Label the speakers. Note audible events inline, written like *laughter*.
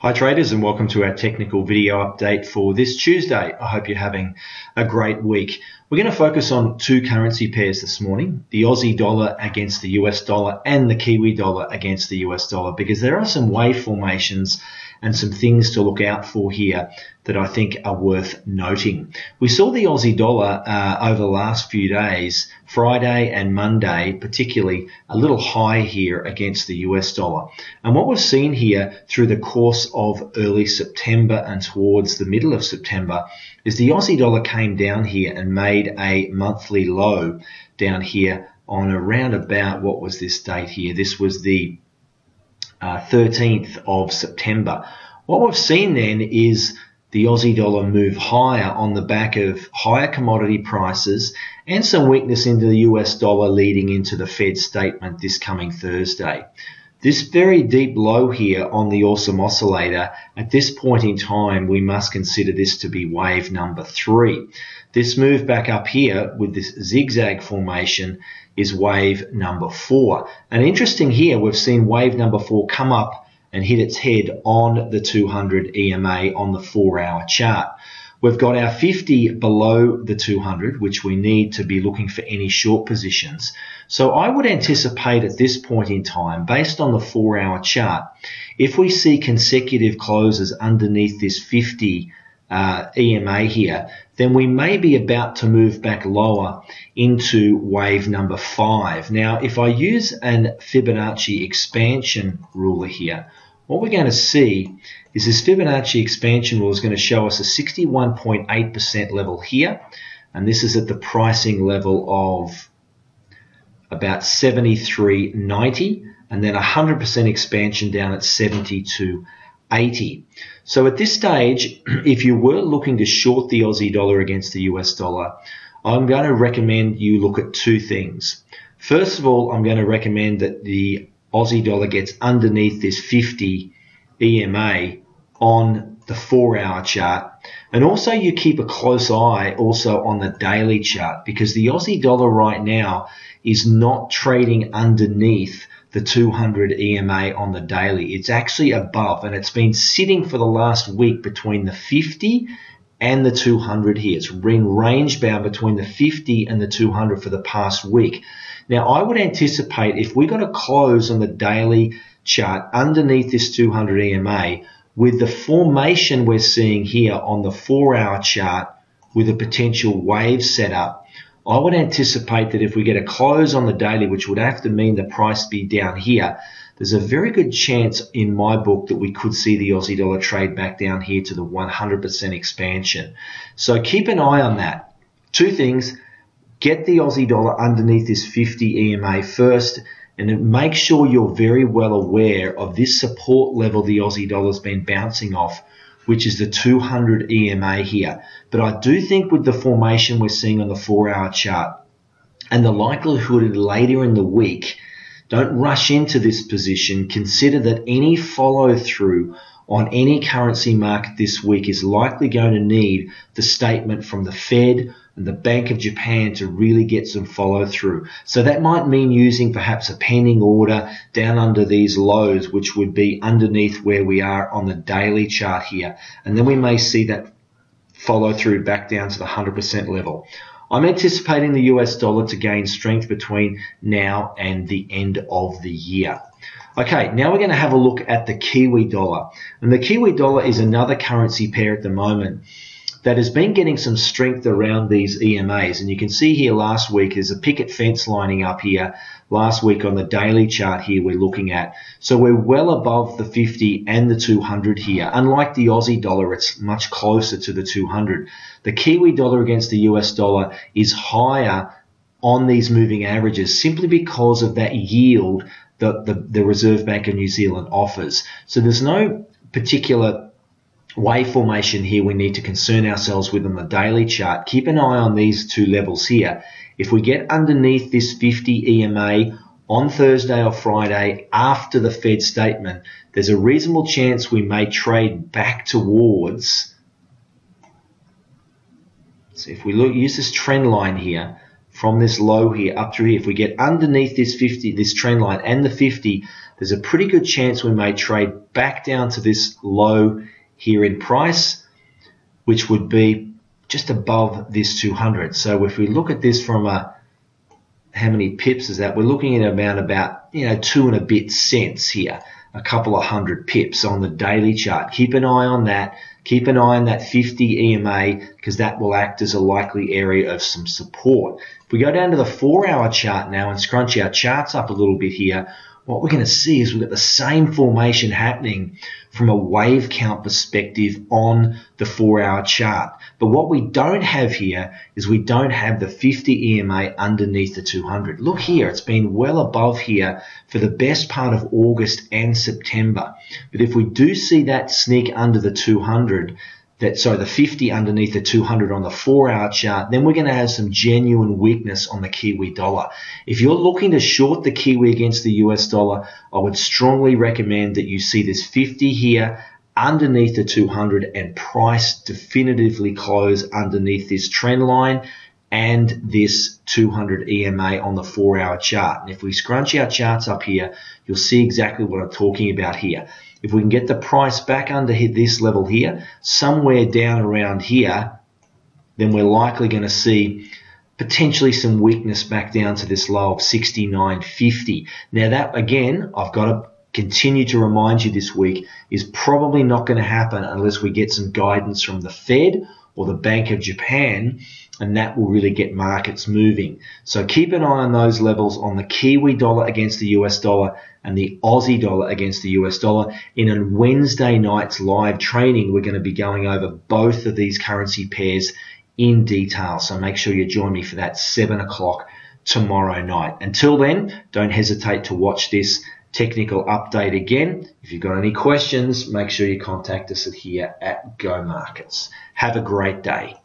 Speaker 1: Hi traders and welcome to our technical video update for this Tuesday. I hope you're having a great week. We're going to focus on two currency pairs this morning, the Aussie dollar against the US dollar and the Kiwi dollar against the US dollar because there are some wave formations and some things to look out for here that I think are worth noting. We saw the Aussie dollar uh, over the last few days, Friday and Monday, particularly a little high here against the US dollar. And what we've seen here through the course of early September and towards the middle of September is the Aussie dollar came down here and made a monthly low down here on around about what was this date here? This was the uh, 13th of September. What we've seen then is the Aussie dollar move higher on the back of higher commodity prices and some weakness into the US dollar leading into the Fed statement this coming Thursday. This very deep low here on the awesome oscillator, at this point in time, we must consider this to be wave number three. This move back up here with this zigzag formation is wave number four. And interesting here, we've seen wave number four come up and hit its head on the 200 EMA on the four hour chart. We've got our 50 below the 200, which we need to be looking for any short positions. So I would anticipate at this point in time, based on the four hour chart, if we see consecutive closes underneath this 50 uh, EMA here, then we may be about to move back lower into wave number five. Now, if I use an Fibonacci expansion ruler here, what we're going to see is this Fibonacci expansion rule is going to show us a 61.8% level here, and this is at the pricing level of about 73.90, and then 100% expansion down at 72.80. So at this stage, *clears throat* if you were looking to short the Aussie dollar against the US dollar, I'm going to recommend you look at two things. First of all, I'm going to recommend that the Aussie dollar gets underneath this 50 EMA on the four hour chart. And also you keep a close eye also on the daily chart because the Aussie dollar right now is not trading underneath the 200 EMA on the daily. It's actually above and it's been sitting for the last week between the 50 and the 200 here. It's been range bound between the 50 and the 200 for the past week. Now, I would anticipate if we got a close on the daily chart underneath this 200 EMA with the formation we're seeing here on the four hour chart with a potential wave setup, I would anticipate that if we get a close on the daily, which would have to mean the price be down here, there's a very good chance in my book that we could see the Aussie dollar trade back down here to the 100% expansion. So keep an eye on that. Two things get the Aussie dollar underneath this 50 EMA first and make sure you're very well aware of this support level the Aussie dollar's been bouncing off, which is the 200 EMA here. But I do think with the formation we're seeing on the four hour chart and the likelihood later in the week, don't rush into this position. Consider that any follow through on any currency market this week is likely going to need the statement from the Fed the Bank of Japan to really get some follow through. So that might mean using perhaps a pending order down under these lows, which would be underneath where we are on the daily chart here. And then we may see that follow through back down to the 100% level. I'm anticipating the US dollar to gain strength between now and the end of the year. Okay, now we're going to have a look at the Kiwi dollar. And the Kiwi dollar is another currency pair at the moment that has been getting some strength around these EMAs. And you can see here last week there's a picket fence lining up here. Last week on the daily chart here we're looking at. So we're well above the 50 and the 200 here. Unlike the Aussie dollar, it's much closer to the 200. The Kiwi dollar against the US dollar is higher on these moving averages simply because of that yield that the, the Reserve Bank of New Zealand offers. So there's no particular wave formation here we need to concern ourselves with on the daily chart. Keep an eye on these two levels here. If we get underneath this 50 EMA on Thursday or Friday after the Fed statement, there's a reasonable chance we may trade back towards. So if we look, use this trend line here, from this low here up through here. If we get underneath this 50, this trend line and the 50, there's a pretty good chance we may trade back down to this low here in price, which would be just above this 200. So if we look at this from a, how many pips is that? We're looking at around about, you know, two and a bit cents here, a couple of hundred pips on the daily chart. Keep an eye on that. Keep an eye on that 50 EMA because that will act as a likely area of some support. If we go down to the four hour chart now and scrunch our charts up a little bit here, what we're going to see is we've got the same formation happening from a wave count perspective on the four hour chart. But what we don't have here is we don't have the 50 EMA underneath the 200. Look here, it's been well above here for the best part of August and September. But if we do see that sneak under the 200, that so the 50 underneath the 200 on the four hour chart, then we're going to have some genuine weakness on the Kiwi dollar. If you're looking to short the Kiwi against the US dollar, I would strongly recommend that you see this 50 here underneath the 200 and price definitively close underneath this trend line and this 200 EMA on the four hour chart. And if we scrunch our charts up here, you'll see exactly what I'm talking about here. If we can get the price back under this level here, somewhere down around here, then we're likely going to see potentially some weakness back down to this low of 69.50. Now that again, I've got to continue to remind you this week is probably not going to happen unless we get some guidance from the Fed or the Bank of Japan and that will really get markets moving. So keep an eye on those levels on the Kiwi dollar against the US dollar and the Aussie dollar against the US dollar. In a Wednesday night's live training, we're going to be going over both of these currency pairs in detail. So make sure you join me for that seven o'clock tomorrow night. Until then, don't hesitate to watch this technical update again. If you've got any questions, make sure you contact us here at Go Markets. Have a great day.